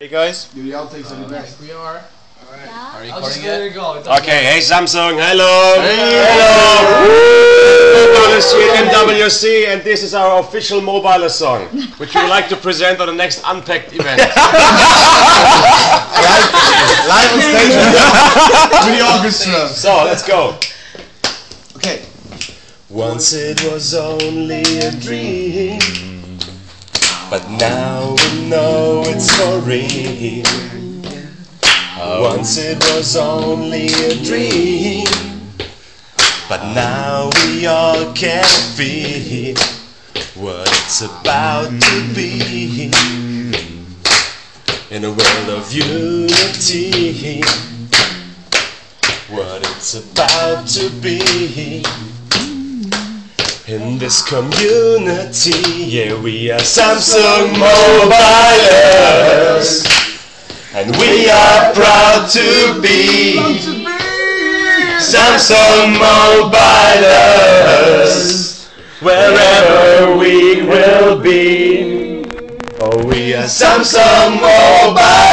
Hey guys. Do the outtakes in the back. We are. Yeah. Are you I'll just recording let it? it go. It doesn't Okay, hey Samsung, hello. Hey. Hello. MWC, and this is our official mobile song, which we would like to present on the next Unpacked event. Live on stage with the orchestra. so let's go. Okay. Once it was only a dream, but now we know it's for real. Once it was only a dream, but now we all can feel what it's about to be. In a world of unity, what it's about to be. In this community, yeah, we are Samsung Mobilers, and we are proud to be Samsung Mobilers, wherever we will be. Oh, we are Samsung Mobilers.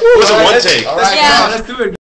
Was a one take. All right, yeah. Come on, let's do it.